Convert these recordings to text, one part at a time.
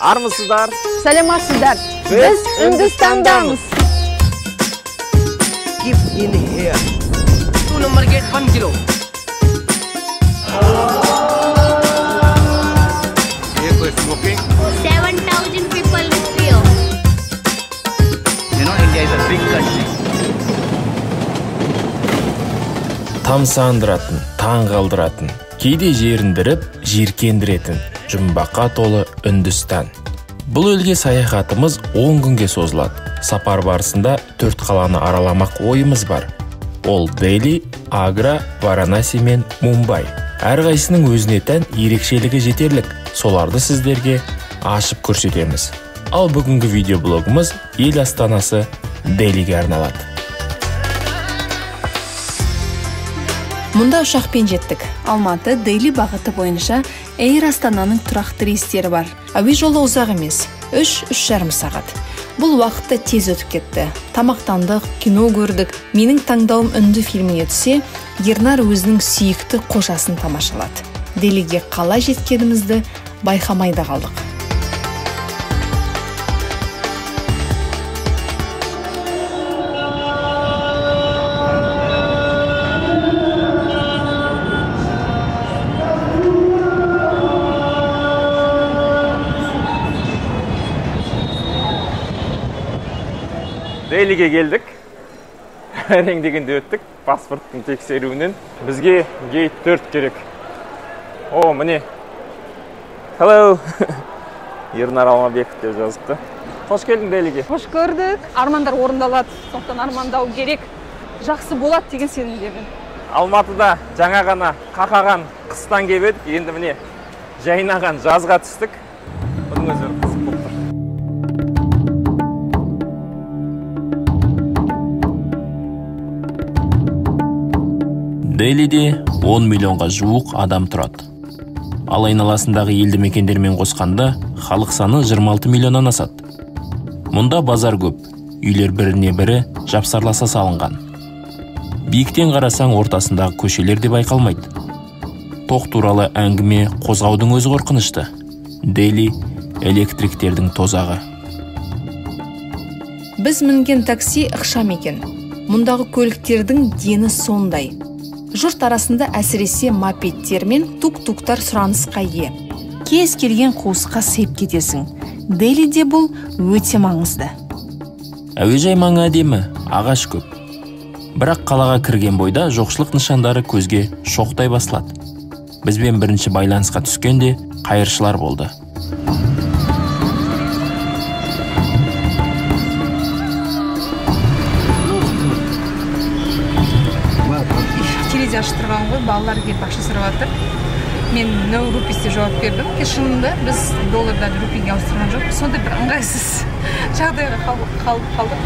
армысыздар саламатсыздар Біз біз үндістандамыз Keep in here. Two number gate one kilo. ये कोई स्मोकिंग 7,000 people with fear. You know, India is a big country. тамсандыратын таң қалдыратын кейде жеріндіріп жиіркендіретін жұмбаққа толы үндістан. Бұл елге саяхатымыз 10 күнге созылады. Сапар барысында төрт қаланы араламақ ойымыз бар. Ол дели агра варанаси мен мумбай. Әрқайсының өзіне тән ерекшелігі жетерлік. Соларды сіздерге ашып көрсетеміз. Ал бүгінгі видеоблогымыз ел астанасы делиге арналады. Мұнда ұшақпен жеттік. Алматы дели бағыты бойынша эйр астананың тұрақты рейстері бар. Әуе жолы ұзақ емес үш үш жарым сағат. Бұл уақытты тез өтіп кетті. Тамақтандық кино көрдік. Менің таңдауым үнді фильміне түссе ернар өзінің сүйікті қожасын тамашалады. Делиге қалай жеткенімізді байқамай да қалдық. Дейлиге келдік әрең дегенде өттік паспорттың тексеруінен бізге гейт 4 керек о міне hello. Ернар алмабеков деп жазыпты қош келдің делиге қош көрдік армандар орындалады сондықтан армандау керек жақсы болады деген сенімдемін алматыда жаңа ғана қақаған қыстан келіп едік енді міне жайнаған жазға түстік. Делиде 10 миллионға жуық адам тұрады. Ал айналасындағы елді мекендермен қосқанда халық саны 26 миллионнан асады. Мұнда базар көп үйлер біріне бірі жапсарласа салынған. Биіктен қарасаң ортасындағы көшелер де байқалмайды. Тоқ туралы әңгіме қозғаудың өзі қорқынышты. Дели электриктердің тозағы. Біз мінген такси ықшам екен. Мұндағы көліктердің дені сондай. Жұрт арасында әсіресе мопедтер мен тук туктар сұранысқа ие. Кез келген қуысқа сыйып кетесің. Делиде бұл өте маңызды. Әуежай маңы әдемі ағаш көп. Бірақ қалаға кірген бойда жоқшылық нышандары көзге шоқтай басылады бізбен бірінші байланысқа түскенде қайыршылар болды. кезде ашып тұрған ғой балалар келіп ақша сұрап жатыр мен ноу no рупис деп жауап бердім. Шынында біз доллардан рупиге ауыстырған жоқпыз. Сондай бір ыңғайсыз жағдайға қалып қалдық.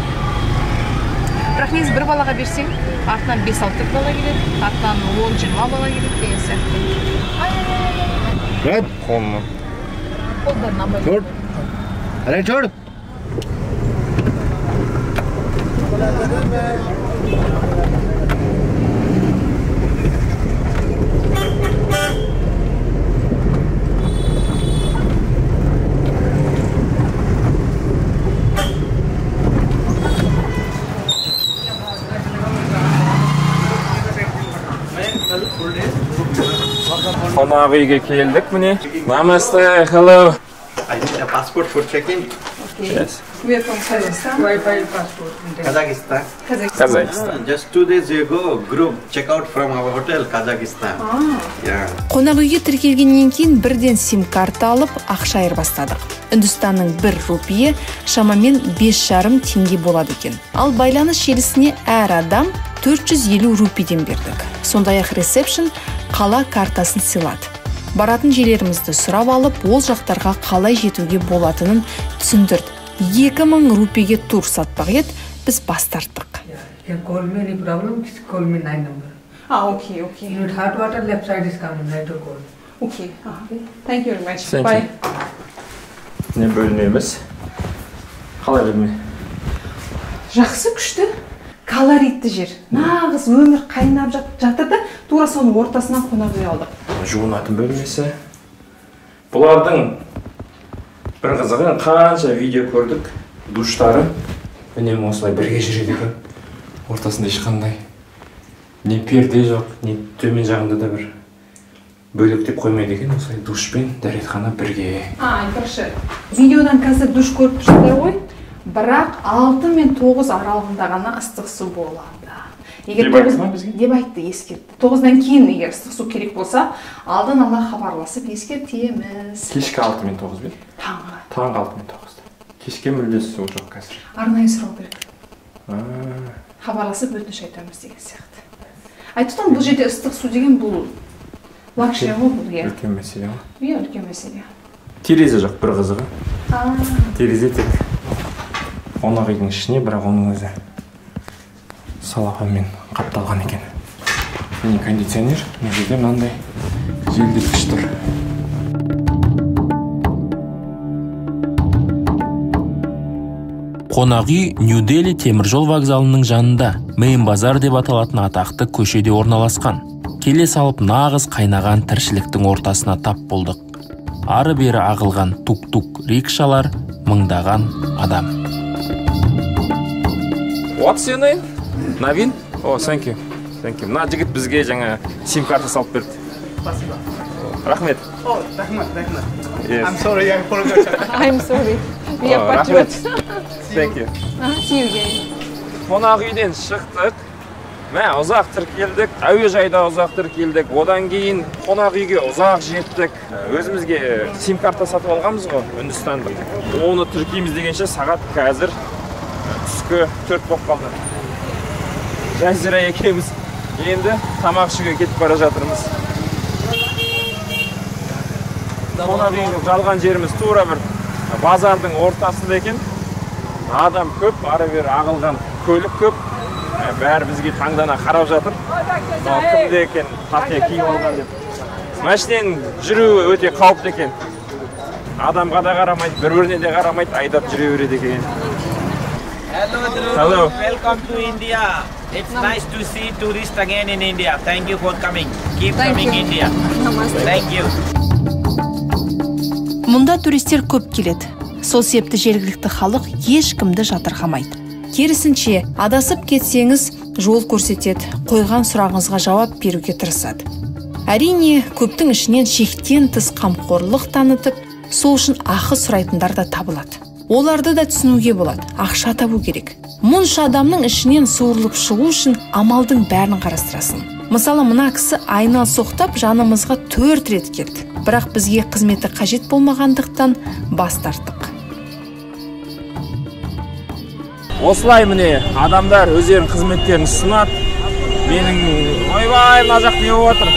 Бірақ негізі бір балаға берсең артынан бес алты бала келеді артынан он жиырма бала келеді деген сияқты. Қонақ үйге келдік міне намасте hello I need a passport for check-in. yes. Kazakhstan. Kazakhstan. Just two days ago, group check out from our hotel, Kazakhstan. Yeah. қонақ үйге тіркелгеннен кейін бірден сим карта алып ақша айырбастадық үндістанның бір рупиі шамамен бес жарым теңге болады екен ал байланыс желісіне әр адам 450 рупиден бердік сондай ақ ресепшн қала картасын сыйлады. Баратын жерлерімізді сұрап алып ол жақтарға қалай жетуге болатынын түсіндірді. 2000 рупиге тур сатпақ еді біз бас тарттық. You need hot water, left side is coming, right call. окей. Thank you very much. Thank bye. You. не бөлмеміз қалай бөлме жақсы күшті. Колоритті жер. Нағыз өмір қайнап жат- жатыр да тура соның ортасынан қонақ үй алдық. Жуынатын бөлмесі. Бұлардың бір қызығы қанша видео көрдік. Душтары. Үнемі осылай бірге жүреді екен. Ортасында ешқандай не перде жоқ не төмен жағында да бір бөлектеп қоймайды екен. Осылай душ пен дәретхана бірге. А короче видеодан қазір душ көріп тұрсыздар ғой. Бірақ алты мен тоғыз аралығында ғана ыстық су болады. Егер Деп айтты ма бізге? деп айтты ескертті. Тоғыздан кейін егер ыстық су керек болса алдын ала хабарласып ескертеміз. Кешкі алты мен тоғыз бен таңғы. Таңғы алты мен тоғызда кешке мүлде су жоқ қазір. Арнайы сұрау керек. Хабарласып өтініш айтамыз деген сияқты. Айтып бұл жерде ыстық су деген бұл лакшери ғой бұл иә. Үлкен мәселе ғой. Иә үлкен мәселе. Терезе жоқ бір қызығы. Терезе тек қонақ үйдің ішіне бірақ оның өзі салафанмен қапталған екен. Міне кондиционер мына жерде мынандай желдеткіш тұр. Қонақ үй нью дели теміржол вокзалының жанында мейн базар деп аталатын атақты көшеде орналасқан. Келе салып нағыз қайнаған тіршіліктің ортасына тап болдық. Ары бері ағылған тук тук рикшалар мыңдаған адам. What's your name? Навин? О, thank you. Thank you. Мына жігіт бізге жаңа сим карта салып берді. Рахмет. Oh, Rahmat, Rahmat. Yes. I'm sorry, I forgot. I'm sorry. We are О, рахмет. patriots. Thank you. See you again. Қонақ үйден шықтық. Мә ұзақ тіркелдік, әуежайда ұзақ тіркелдік, одан кейін қонақ үйге ұзақ жеттік. Өзімізге сим карта сатып алғанбыз ғой, үндістандық. Оны тіркейміз дегенше сағат қазір түскі төрт болып қалды. Жазира екеуміз енді тамақ ішуге кетіп бара жатырмыз. Қонақ үйдің жалған жеріміз тура бір базардың ортасында екен. Адам көп, ары бері ағылған көлік көп. Бәрі бізге таңдана қарап жатыр. Кімде екен, тақия киіп алған деп. Машиненің жүруі өте қауіпті екен. Адамға да қарамайды, бір-біріне де қарамайды, айдап жүре береді екен. Hello, Dhruv. Hello. Welcome to India. It's nice to see tourists again in India. Thank you for coming. Keep Thank coming you. India. Thank you. мұнда туристер көп келеді сол себепті жергілікті халық ешкімді жатырқамайды керісінше адасып кетсеңіз жол көрсетеді қойған сұрағыңызға жауап беруге тырысады әрине көптің ішінен шектен тыс қамқорлық танытып сол үшін ақы сұрайтындар да табылады оларды да түсінуге болады ақша табу керек мұнша адамның ішінен суырылып шығу үшін амалдың бәрін қарастырасың мысалы мына кісі айналсоқтап жанымызға төрт рет келді бірақ бізге қызметі қажет болмағандықтан бас тарттық Осылай міне адамдар өздерінің қызметтерін ұсынады. Менің ойбай мына жақ не болып жатыр?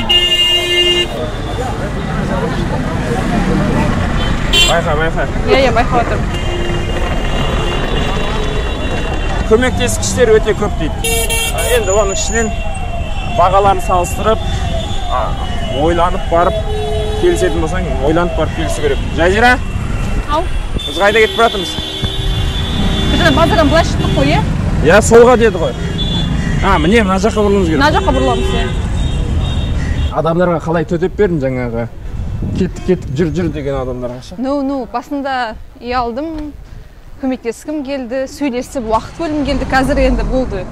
Байқа, байқа. Иә, иә, байқап отырмын. Көмектескіштер өте көп дейді. Енді оның ішінен бағаларын салыстырып ойланып барып келісетін болсаң ойланып барып келісу керек. Жазира? Ау біз қайда кетіп бара жатырмыз біз жаңа базардан былай шықтық қой иә? Иә солға деді ғой. А міне мына жаққа бұрылуымыз керек мына жаққа бұрыламыз иә. Адамдарға қалай төтеп бердім жаңағы? Кеттік кеттік жүр жүр деген адамдарға ше? Ну ну басында ұялдым көмектескім келді сөйлесіп уақыт бөлгім келді қазір енді болды.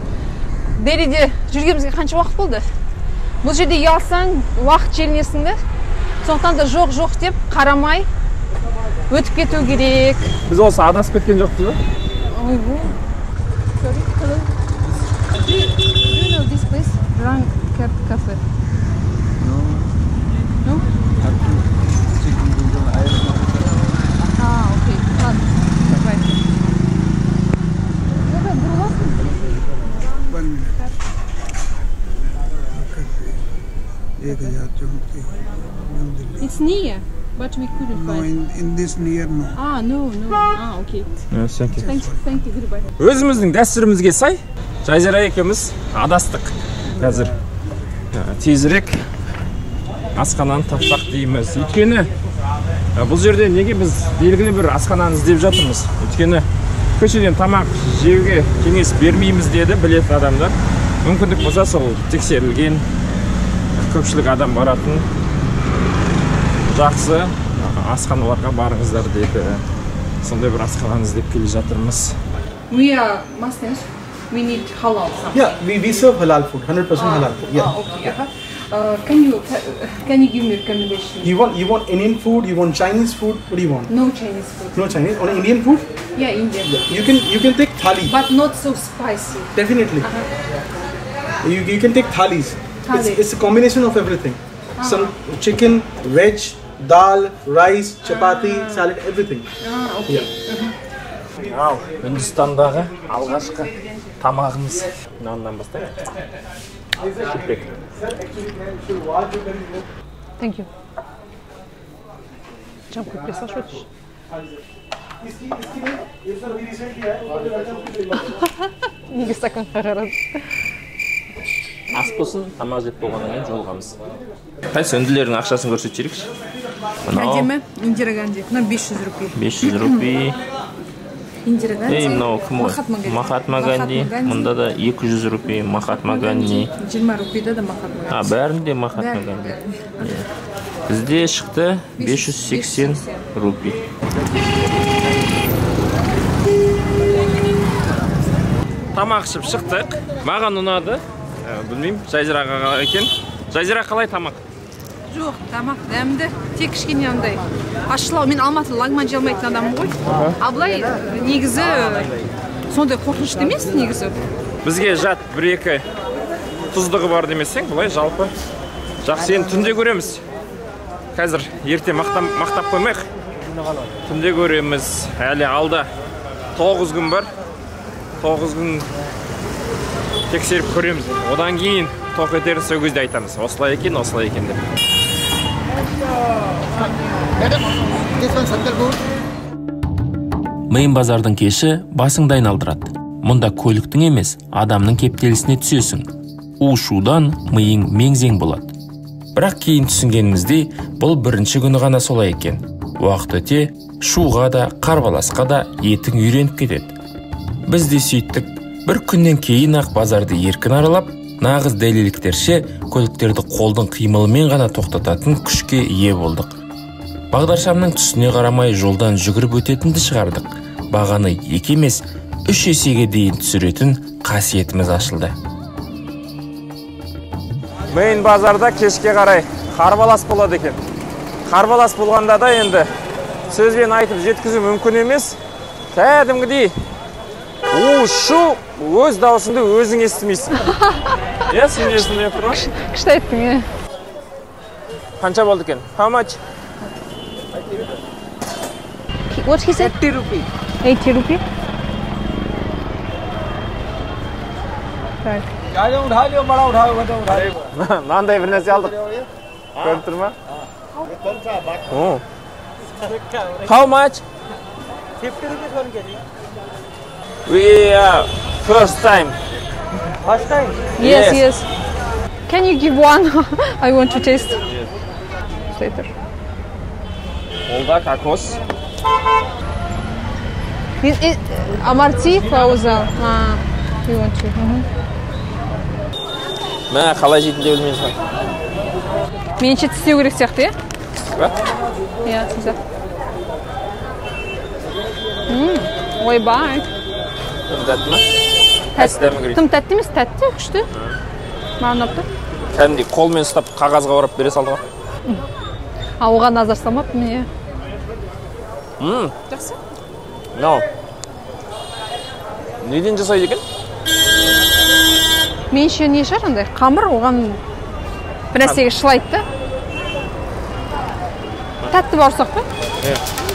Делиде жүргенімізге қанша уақыт болды? Бұл жерде ұялсаң уақыт желінесің да сондықтан да жоқ жоқ деп қарамай өтіп кету керек. Біз осы адасып кеткен жоқпыз ба? Ойбой this place? Cafe. It's near, but we couldn't No, find. in, in this near no. Ah, no, no. Ah, okay. thank you. Thank, thank you. Goodbye. өзіміздің дәстүрімізге сай жазира екеуміз адастық қазір тезірек асхананы тапсақ дейміз өйткені бұл жерде неге біз белгілі бір асхананы іздеп жатырмыз өйткені көшеден тамақ жеуге кеңес бермейміз деді білетін адамдар мүмкіндік болса сол тексерілген көпшілік адам баратын жақсы асханаларға барыңыздар деді сондай бір асхананы іздеп келе жатырмыз We are Muslims. We need halal something. Yeah, we, we serve halal food, 100% halal food. Yeah. Ah, okay. Uh-huh. Uh, can you can you give me recommendation? You want you want Indian food? You want Chinese food? What do you want? No Chinese food. No Chinese. Only Indian food? Yeah, Indian. You can you can take thali. But not so spicy. Definitely. Uh-huh. You, you can take thalis. Thali. It's, it's a combination of everything. Ah. Some chicken, veg, dal, rice, chapati, salad, everything. Ah, okay. Yeah. ал үндістандағы алғашқы тамағымыз наннан бастайық шүпрек Thank you. Чем хоть прислушиваешь? Неге стаканға қарадың? Ас болсын тамақ жеп болғаннан кейін жолығамыз қайсы үнділердің ақшасын көрсетіп жіберейікші. Мынау? Әдемі Индира Ганди. Мына 500 рупий. 500 рупий. Индира Ганди. ей мынау кім ғой? Махатма Ганди. махатма ганди. Мұнда да 200 рупий махатма ганди. 20 рупийда да Махатма а бәрінде махатма ганди. Иә. бізде шықты 580 рупий. Тамақ ішіп шықтық. Маған ұнады. Білмеймін. Жазираға қалай екен. Жазира қалай тамақ? Жоқ, тамақ дәмді. Тек кішкене андай. Ашылау. Мен алматыда лагман жей алмайтын адаммын ғой. Ал былай негізі сондай қорқынышты емес негізі. бізге жат бір екі тұздығы бар демесең былай жалпы. Жақсы енді түнде көреміз. Қазір ерте мақтам, мақтап қоймайық. Түнде көреміз. Әлі алда тоғыз күн бар. Тоғыз күн тексеріп көреміз одан кейін тоқ етерін сол кезде айтамыз. Осылай екен осылай екен деп. Мейн базардың кеші басыңды айналдырады. Мұнда көліктің емес адамның кептелісіне түсесің. У шудан миың мең-зең болады. Бірақ кейін түсінгеніміздей бұл бірінші күні ғана солай екен. Уақыт өте шуға да қарбаласқа да етің үйреніп кетеді. Біз де сөйттік. Бір күннен кейін ақ базарды еркін аралап нағыз делиліктерше көліктерді қолдың қимылымен ғана тоқтататын күшке ие болдық. Бағдаршамның түсіне қарамай жолдан жүгіріп өтетінді шығардық. Бағаны екі емес үш есеге дейін түсіретін қасиетіміз ашылды. Мейн базарда кешке қарай қарбалас болады екен. Қарбалас болғанда да енді сөзбен айтып жеткізу мүмкін емес. Кәдімгідей бұл шу өз дауысыңды өзің естімейсің иә сен есіңде тұр ма күшті айттың иә қанша болды екен how much what he said 80 rupee 80 rupee мынандай бір нәрсе алдық көріп тұр ма how much 50 rupees one kg we are first time first time Yes, yes. Can you give one? I want to taste. Later. ол да кокос It, it, амарти фауза. А, you want to. мә қалай жейтін де білмей жатқан Меніңше тістеу керек сияқты иә ба иә тіза ойбай тәтті ма тәтті дәмі тым тәтті емес тәтті күшті маған ұнап тұр кәдімгідей қолмен ұстап қағазға орап бере салды ғой а оған назар салмаппын иә жақсы мынау неден жасайды екен меніңше не шығар андай қамыр оған бір нәрсеге шылайды да тәтті бауырсақ па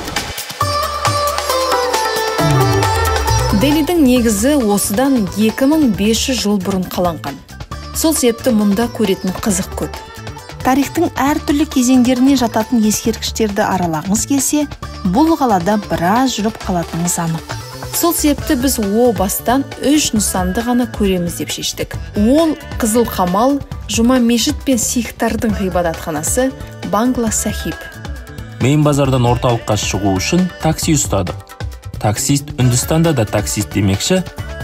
делидің негізі осыдан 2500 жыл бұрын қаланған. Сол себепті мұнда көретін қызық көп. Тарихтың әртүрлі кезеңдеріне жататын ескерткіштерді аралағыңыз келсе бұл қалада біраз жүріп қалатыныңыз анық. Сол себепті біз о бастан үш нысанды ғана көреміз деп шештік. Ол қызыл қамал жұма мешіт пен сикхтардың ғибадатханасы бангла сахиб. Мейн базардан орталыққа шығу үшін такси ұстадық. Таксист үндістанда да таксист демекші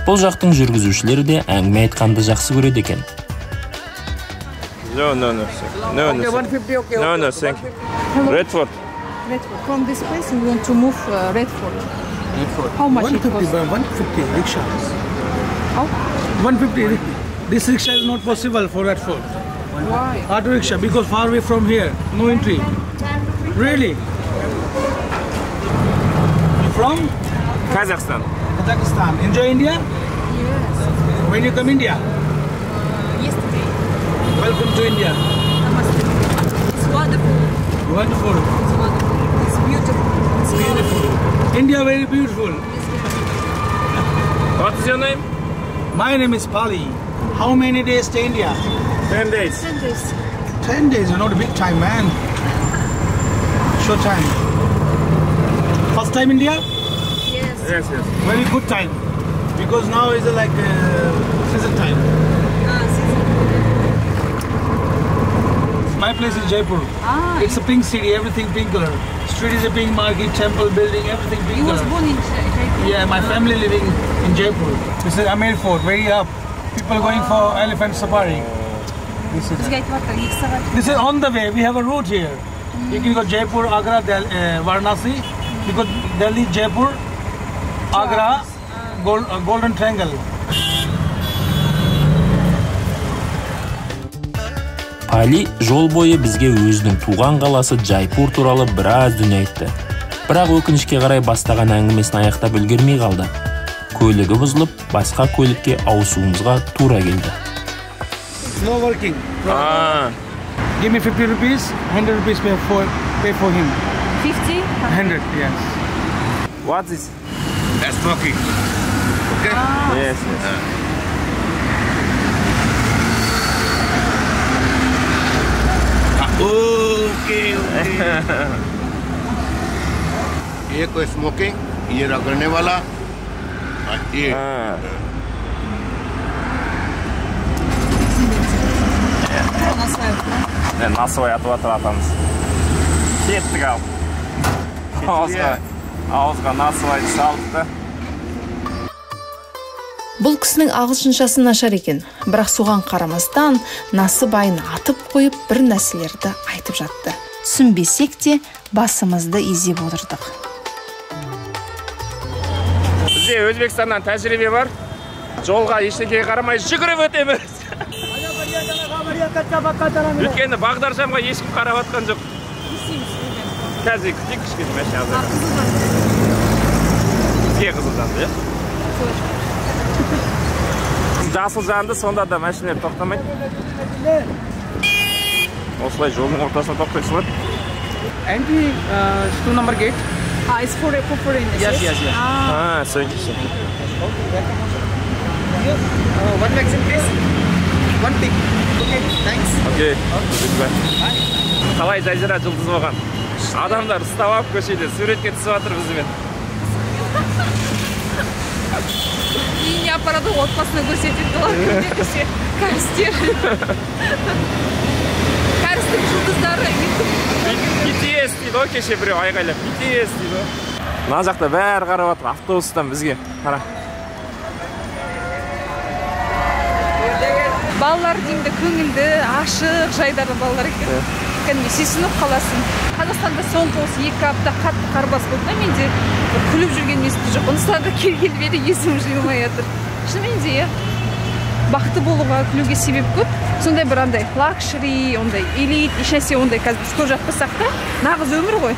бұл жақтың жүргізушілері де әңгіме айтқанды жақсы көреді екен No, no, no. No, no. Okay, 150, okay, No, okay, no, thank you. Redford. Redford. From this place, we want to move uh, Redford. How much it 150 costs? by 150 rickshaws. How? 150. This rickshaw is not possible for that food. Why? Auto rickshaw because far away from here, no entry. Really? You from? Kazakhstan. Kazakhstan. Enjoy India? Yes. When you come India? Yesterday. Welcome to India. Namaste. It's wonderful. Wonderful. It's wonderful. It's beautiful. It's beautiful. India very beautiful. What's your name? My name is Pali. How many days to India? 10 days. Ten days. 10 days, are not a big time, man. Short time. First time India? Yes, yes. Very good time. Because now is uh, like uh, season time. Ah, season. My place is Jaipur. Ah, it's a pink city, everything pink color. Street is a pink market, temple, building, everything pink you color. Was born in Jaipur? Yeah, my family living in Jaipur. This is Amir Fort, very up. People going for ah. elephant safari. This is, this is on the way. We have a route here. Mm. You can go Jaipur, Agra, Del, uh, Varanasi. You go Delhi, Jaipur, Gold, uh, Golden Triangle. пали жол бойы бізге өзінің туған қаласы жайпур туралы біраз дүние айтты бірақ өкінішке қарай бастаған әңгімесін аяқтап үлгермей қалды көлігі бұзылып басқа көлікке ауысуымызға тура келді No working. Ah, Give me 50 rupees, 100 rupees pay for, pay for him. 50? 100, yes. what is? That's smoky. Okay? Ah. Yes, yes. Uh. Okay, okay. ये कोई स्मोकिंग ये रगड़ने वाला ये a Ne, na svoje, ja to atlatans. Shit, gal. Ausga, ausga na svoje salte. Бұл кісінің ағылшыншасы нашар екен бірақ соған қарамастан насыбайын атып қойып бір нәрселерді айтып жатты түсінбесек те басымызды изеп отырдық Бізде Өзбекстаннан тәжірибе бар. Жолға ештеңеге қарамай жүгіріп өтеміз. Өйткені бағдаршамға ешкім қарап жатқан жоқ. Қазір кішкене машина. Бізге қызыл жанды, иә? Жасыл жанды сонда да машиналар тоқтамайды. Осылай жолдың ортасына тоқтайсыз ғой. Entry uh, two number gate. Ah, it's for, for foreigners. Yes, yes, yes. Ah, А, thank you. Uh, one vaccine, please. One tick. Okay, thanks. Окей. Қалай жазира жұлдыз болған? Адамдар ұстап алып көшеде суретке түсіп жатыр бізбен. Үйіне апарады ғой отбасына көрсетеді олар көбінесе кәрістер кәрістің жұлдыздары BTS дейді ғой кеше біреу айғайлап BTS дейді ғой мына жақта бәрі қарап жатыр автобустан бізге қара балалар деймін көңілді ашық жайдары балалар екен. Кәдімгі сүйсініп қаласың. Қазақстанда соңғы осы екі апта қатты қар басып болды да менде. Күліп жүрген есімде жоқ. Үндістанға келгелі бері есім жиылмай жатыр. Шынымен де иә. Бақытты болуға күлуге себеп көп. Сондай бір андай лакшери ондай элит ешнәрсе ондай қазір біз көріп жатпасақ та нағыз өмір ғой.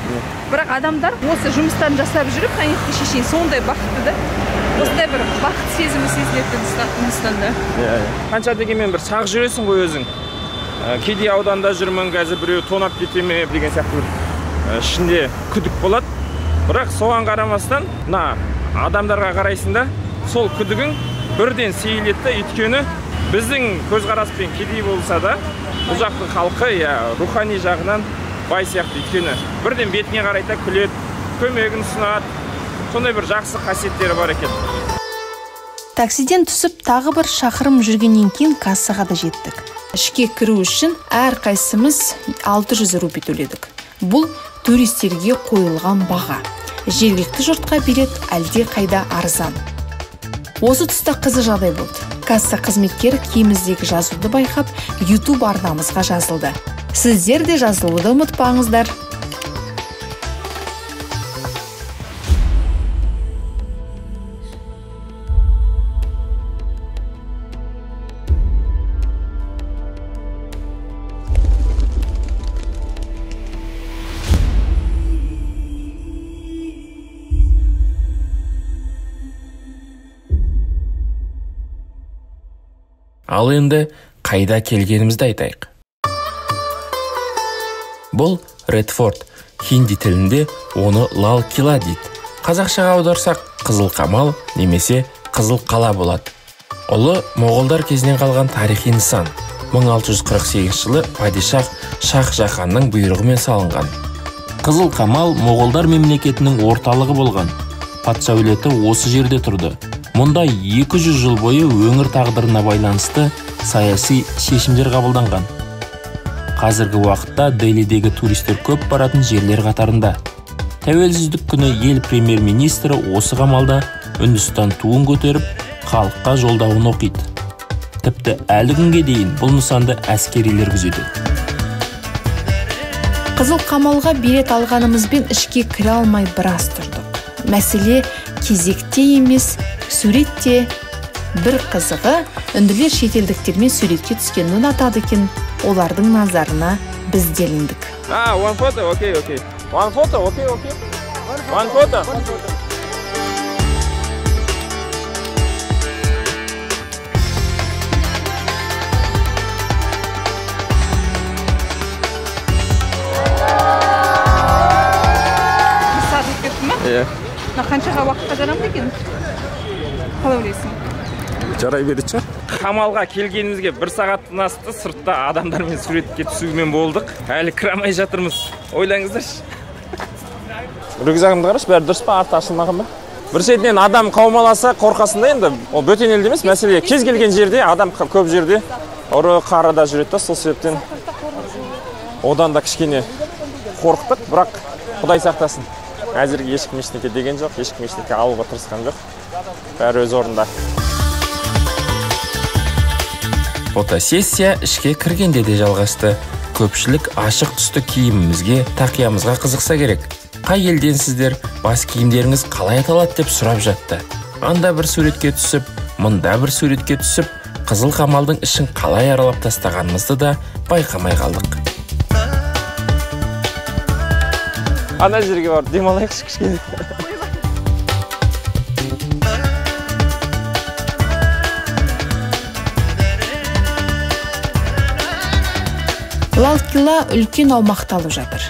Бірақ адамдар осы жұмыстарын жасап жүріп таңертеңге шейін сондай бақытты да. Осындай бір бақыт сезімі сезіледі Үндістан- үндістанда. Иә иә. Қанша дегенмен бір сақ жүресің ғой өзің. Ә, кейде ауданда жүрмін қазір біреу тонап кете ме деген сияқты бір ә, ішінде күдік болады. Бірақ соған қарамастан мына адамдарға қарайсың да сол күдігің бірден сейіледі да өйткені біздің көзқараспен кедей болса да бұл жақтың халқы иә рухани жағынан бай сияқты. Өйткені бірден бетіңе қарайды да күледі көмегін ұсынады. Сондай бір жақсы қасиеттері бар екен. Таксиден түсіп тағы бір шақырым жүргеннен кейін кассаға да жеттік. Ішке кіру үшін әрқайсымыз 600 рупий төледік. Бұл туристерге қойылған баға. Жергілікті жұртқа берет әлде қайда арзан. Осы тұста қызық жағдай болды. Касса қызметкері киіміміздегі жазуды байқап YouTube арнамызға жазылды. Сіздер де жазылуды ұмытпаңыздар. Ал енді қайда келгенімізді айтайық. Бұл редфорд хинди тілінде оны лал кила дейді. Қазақшаға аударсақ қызыл қамал немесе қызыл қала болады. Ұлы моғолдар кезінен қалған тарихи нысан 1648 жылы падишах шах жаһанның бұйрығымен салынған. Қызыл қамал моғолдар мемлекетінің орталығы болған. Патша әулеті осы жерде тұрды. Мұнда 200 жыл бойы өңір тағдырына байланысты саяси шешімдер қабылданған. Қазіргі уақытта делидегі туристер көп баратын жерлер қатарында. Тәуелсіздік күні ел премьер министрі осы қамалда үндістан туын көтеріп халыққа жолдауын оқиды. Тіпті әлі күнге дейін бұл нысанды әскерилер күзетеді қызыл қамалға билет алғанымызбен ішке кіре алмай біраз тұрдық. Мәселе кезекте емес суретте бір қызығы үнділер шетелдіктермен суретке түскенді ұнатады екен олардың назарына біз де іліндік А, one photo, окей, окей. One photo, окей, окей. One photo. бір мына қаншаға уақытқа жарамды екен қалай ойлайсың Жарай береді шығар. Қамалға келгенімізге бір сағаттан асты сыртта адамдармен суретке түсумен болдық. Әлі кіре алмай жатырмыз. Ойлаңыздаршы. Рюкзагымды қарашы, бәрі дұрыс па? Арты ашылмаған ба? Бір шетінен адам қаумаласа қорқасың да енді. Ол бөтен елде емес, мәселе кез келген жерде адам көп жерде ұры қарада жүреді да сол себептен одан да кішкене қорықтық, бірақ Құдай сақтасын. Әзірге ешкім ештеңке деген жоқ, ешкім ештеңке алуға тырысқан жоқ. Бәрі өз орнында. фотосессия ішке кіргенде де жалғасты көпшілік ашық түсті киімімізге тақиямызға қызықса керек қай елденсіздер бас киімдеріңіз қалай аталады деп сұрап жатты анда бір суретке түсіп мұнда бір суретке түсіп қызыл қамалдың ішін қалай аралап тастағанымызды да байқамай қалдық ана жерге барып демалайықшы кішкене. Лалкила үлкен аумақты алып жатыр.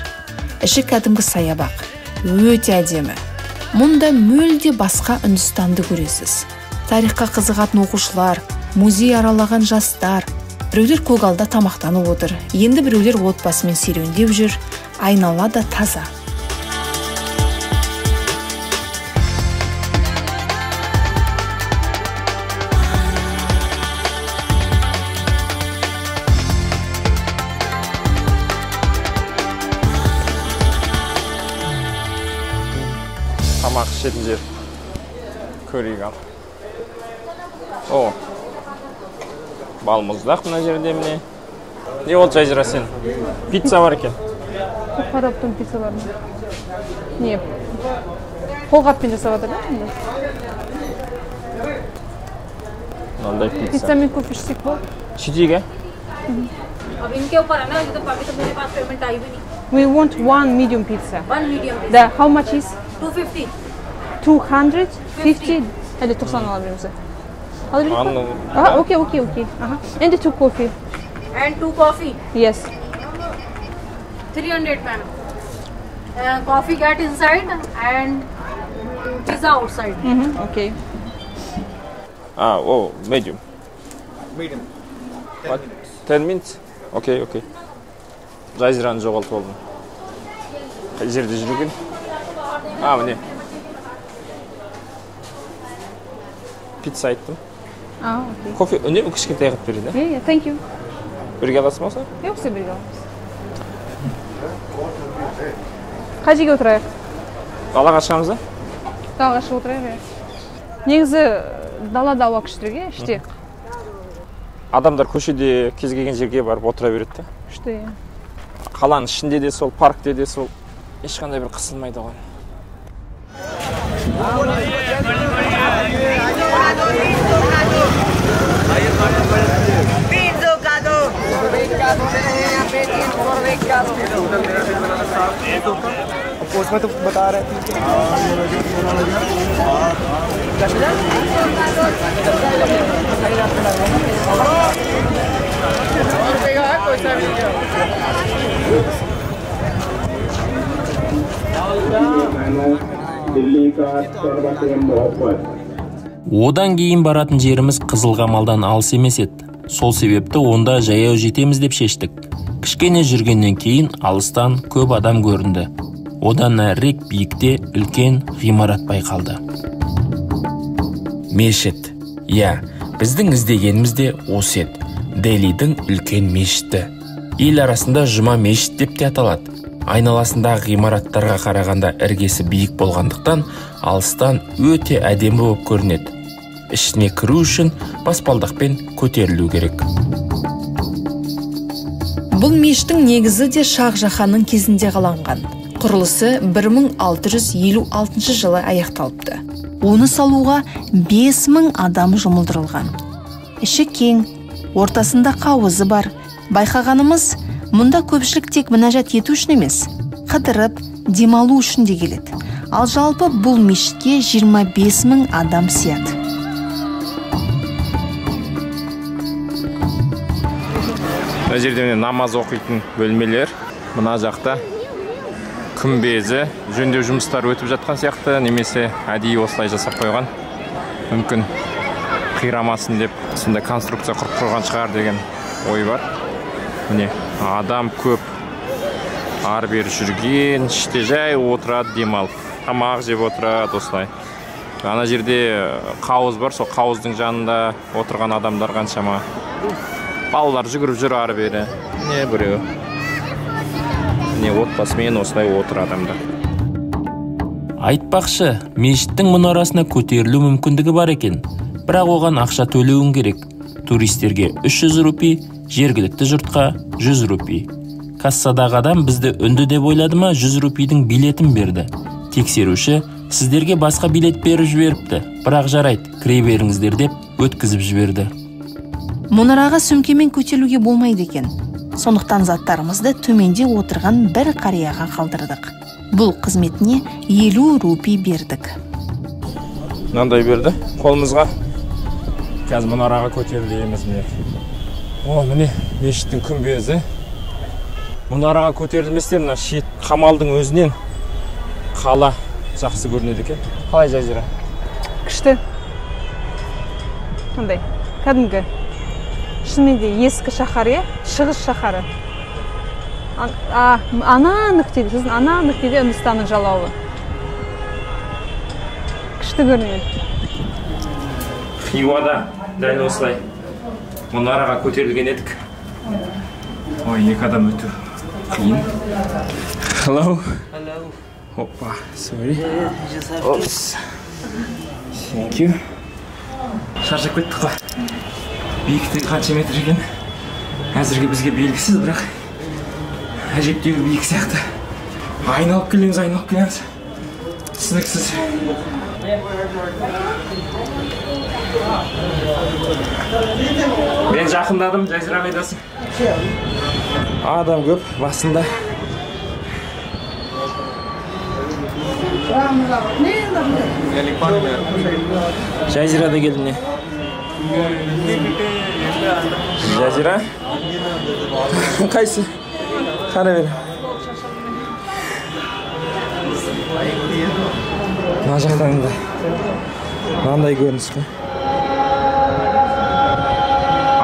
Іші кәдімгі саябақ. Өте әдемі. Мұнда мүлде басқа үндістанды көресіз. Тарихқа қызығатын оқушылар музей аралаған жастар. Біреулер көгалда тамақтанып отыр. Енді біреулер отбасымен серуендеп жүр. Айнала да таза. 심지어 көрейік ал о балмұздақ мына жерде міне не болды жазира сен пицца бар екен қарап тұрмын не қолғаппен жасап жатыр да мынандай пицца пиццамен кофе ішсек болды ішейік иә We want one medium pizza. One medium pizza. The, how much is? 250. 250 Hadi 90 alabilir misin? Alabilir misin? Anladım. Aha, okay, okay, okay. Aha. And two coffee. And two coffee? Yes. 300 ma'am. Uh, coffee get inside and pizza outside. Mm-hmm. Okay. Ah, oh, medium. Medium. 10 What? minutes. 10 minutes? Okay, okay. жазираны жоғалтып алдым қай жерде жүрген а міне пицца айттым а окей кофе үнемі кішкентай қылып береді yeah yeah thank you. Бірге аласың ба осылай жоқ сен бірге аламыз қай жерге отырайық далаға шығамыз да далаға шығып отырайық иә негізі далада ауа күштірек иә іште адамдар көшеде кез келген жерге барып отыра береді да күшті иә қаланың ішінде де сол паркте де сол ешқандай бір қысылмайды оған उसमें तो बता रहे थे одан кейін баратын жеріміз қызылқамалдан алыс емес еді сол себепті онда жаяу жетеміз деп шештік. Кішкене жүргеннен кейін алыстан көп адам көрінді. Одан әрірек биікте үлкен ғимарат байқалды. Мешіт. Иә біздің іздегеніміз де осы еді. Делидің үлкен мешіті. Ел арасында жұма мешіт деп те аталады. Айналасындағы ғимараттарға қарағанда іргесі биік болғандықтан алыстан өте әдемі болып көрінеді. Ішіне кіру үшін баспалдақпен көтерілу керек. Бұл мешіттің негізі де шах жаһанның кезінде қаланған. Құрылысы 1656 жылы аяқталыпты. Оны салуға 5000 адам жұмылдырылған. Іші кең ортасында қауызы бар. Байқағанымыз мұнда көпшілік тек мінәжат ету үшін емес қыдырып демалу үшін де келеді. Ал жалпы бұл мешітке 25 мың адам сияды. Мына жерде міне намаз оқитын бөлмелер. Мына жақта күмбезі жөндеу жұмыстары өтіп жатқан сияқты. Немесе әдейі осылай жасап қойған. Мүмкін қирамасын деп сондай конструкция құрып қойған шығар деген ой бар. Міне адам көп. Ары бері жүрген іште жай отырады демалып тамақ жеп отырады осылай. Ана жерде қауыз бар сол қауыздың жанында отырған адамдар қаншама. Балалар жүгіріп жүр ары бері міне біреу міне отбасымен осылай отыр адамдар. Айтпақшы мешіттің мұнарасына көтерілу мүмкіндігі бар екен. Бірақ оған ақша төлеуің керек. Туристерге 300 рупий жергілікті жұртқа 100 рупий кассадағы адам бізді үнді деп ойлады ма 100 рупийдің билетін берді. Тексеруші сіздерге басқа билет беріп жіберіпті. Бірақ жарайды кіре беріңіздер деп өткізіп жіберді. Мұнараға сөмкемен көтерілуге болмайды екен. Сондықтан заттарымызды төменде отырған бір қарияға қалдырдық. Бұл қызметіне елу рупий бердік. Мынандай берді? Қолымызға? Қазір мұнараға көтерілеміз міне. О міне мешіттің күмбезі. Мұнараға көтерілместе мына шет қамалдың өзінен қала жақсы көрінеді екен. Қалай жазира? Күшті. Қандай кәдімгі? Шынымен де ескі шаһар иә шығыс шаһары. А- а, ана нүктеде сосын ана нүктеде үндістанның жалауы. Күшті көрінеді. Хиуада дәл осылай. Мұнараға көтерілген едік. Ой екі адам өту қиын. Hello? Опа sorry. Опс thank you. Шаршап кеттік қой. Биіктігі қанша метр екен? Әзірге бізге белгісіз бірақ әжептәуір биік сияқты. Айналып келеміз айналып келеміз. Түсініксіз. Мен жақындадым жазира қайдасың адам көп басында. Жазира да келді міне. Жазира қайсы қара бері мына жақтан да мынандай көрініс қой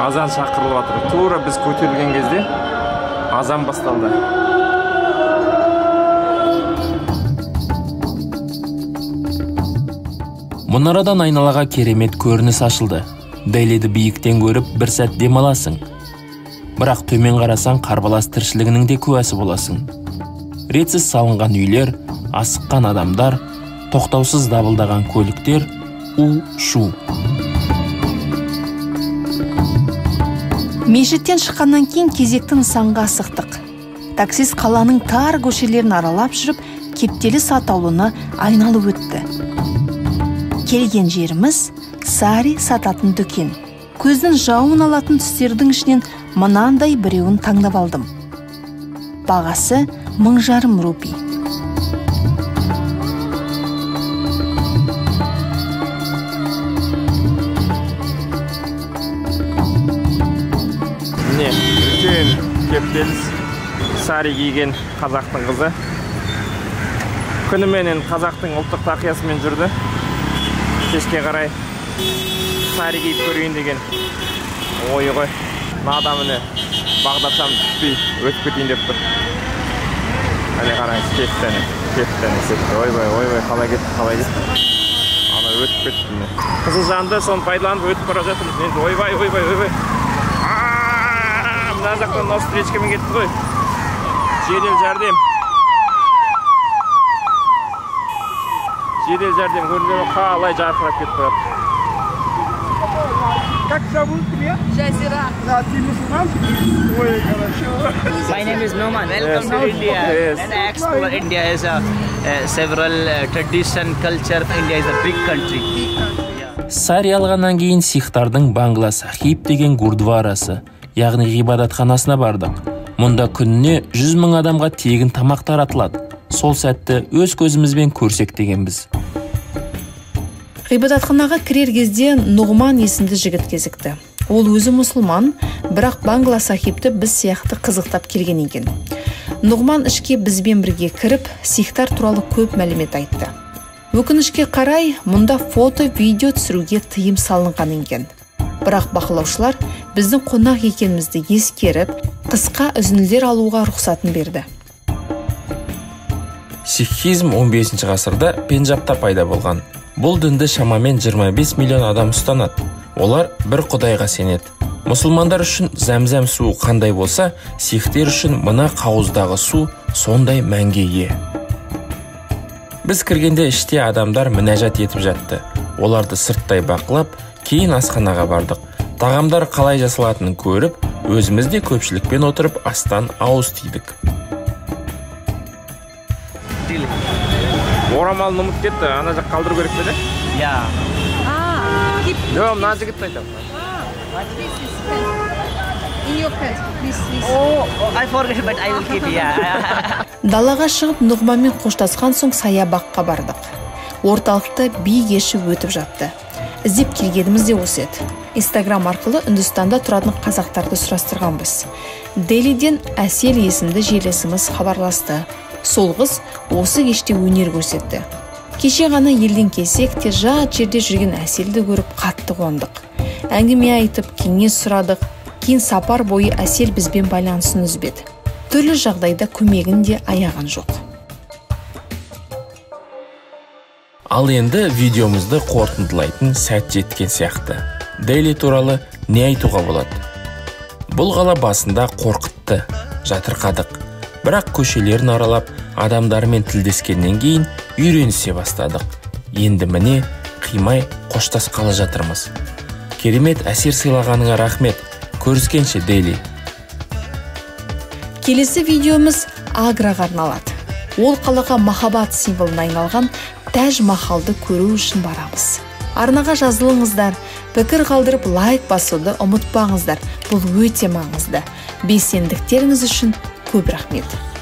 азан шақырылып жатыр тура біз көтерілген кезде азан басталды мұнарадан айналаға керемет көрініс ашылды делиді биіктен көріп бір сәт демаласың. Бірақ төмен қарасаң қарбалас тіршілігінің де куәсі боласың. Ретсіз салынған үйлер асыққан адамдар тоқтаусыз дабылдаған көліктер у шу. Мешіттен шыққаннан кейін кезекті нысанға асықтық. Таксист қаланың тар көшелерін аралап жүріп кептелі сатаулыны айналып өтті. Келген жеріміз сари сататын дүкен. Көздің жауын алатын түстердің ішінен мынандай біреуін таңдап алдым. Бағасы мың жарым рупий. Міне үлкен кептеліс. Сари киген қазақтың қызы. Күніменен қазақтың ұлттық тақиясымен жүрді. Кешке қарай сари киіп көрейін деген ойы ғой мына міне бағдаршам түспей өтіп кетейін деп тұр. Әне қараңыз кетті әне кетті әне кетті ойбай ойбай қалай кетті қалай кетті ана өтіп кетті міне. Қызыл жанды соны пайдаланып өтіп бара жатырмыз. Енді ойбай ойбай ойбай мына жақтан мынау встречкамен кетті ғой жедел жәрдем. Жедел жәрдем. Көрдіңдер ме қалай жарқырап кетіп барады Как зовут тебя? жазира Да, ты мусульманский? Ой, хорошо. My name is Noman. Welcome Yes. to India. Yes. And I explore India as a uh, several uh, tradition, culture. India is a big country. сари алғаннан кейін сихтардың бангла сахиб деген гурдварасы яғни ғибадатханасына бардық мұнда күніне 100 мың адамға тегін тамақ таратылады сол сәтті өз көзімізбен көрсек дегенбіз ғибадатханаға кірер кезде нұғман есімді жігіт кезікті. Ол өзі мұсылман бірақ бангла сахибті біз сияқты қызықтап келген екен. Нұғман ішке бізбен бірге кіріп сихтар туралы көп мәлімет айтты. Өкінішке қарай мұнда фото видео түсіруге тыйым салынған екен. Бірақ бақылаушылар біздің қонақ екенімізді ескеріп қысқа үзінділер алуға рұқсатын берді. Сикхизм 15 ғасырда пенджабта пайда болған. Бұл дінді шамамен 25 миллион адам ұстанады. Олар бір құдайға сенеді. Мұсылмандар үшін зәмзәм суы қандай болса сихтер үшін мына қауыздағы су сондай мәнге ие. Біз кіргенде іште адамдар мінәжат етіп жатты. Оларды сырттай бақылап кейін асханаға бардық. Тағамдар қалай жасалатынын көріп өзіміз де көпшілікпен отырып астан ауыз тидік. Орамалын ұмытып кетті. Ана жақ қалдыру керек пе еді Yeah. жоқ мына жігітті айтамын. Далаға шығып нұғманмен қоштасқан соң саябаққа бардық. Орталықта би кеші өтіп жатты. Іздеп келгеніміз де осы еді. Инстаграм арқылы үндістанда тұратын қазақтарды сұрастырғанбыз. Делиден әсел есімді жерлесіміз хабарласты. Сол қыз осы кеште өнер көрсетті. Кеше ғана елден келсек те жат жерде жүрген әселді көріп қатты қуандық. Әңгіме айтып кеңес сұрадық кейін сапар бойы әсел бізбен байланысын үзбеді. Түрлі жағдайда көмегін де аяған жоқ. Ал енді видеомызды қорытындылайтын сәт жеткен сияқты. Дели туралы не айтуға болады? Бұл қала басында қорқытты жатырқадық. Бірақ көшелерін аралап адамдармен тілдескеннен кейін үйренісе бастадық. Енді міне қимай қоштасқалы жатырмыз. Керемет әсер сыйлағаныңа рахмет. Көріскенше дели. Келесі видеомыз аграға арналады. Ол қалаға махаббат символына айналған тәж махалды көру үшін барамыз. Арнаға жазылыңыздар пікір қалдырып лайк басуды ұмытпаңыздар. Бұл өте маңызды. Белсенділіктеріңіз үшін көп рахмет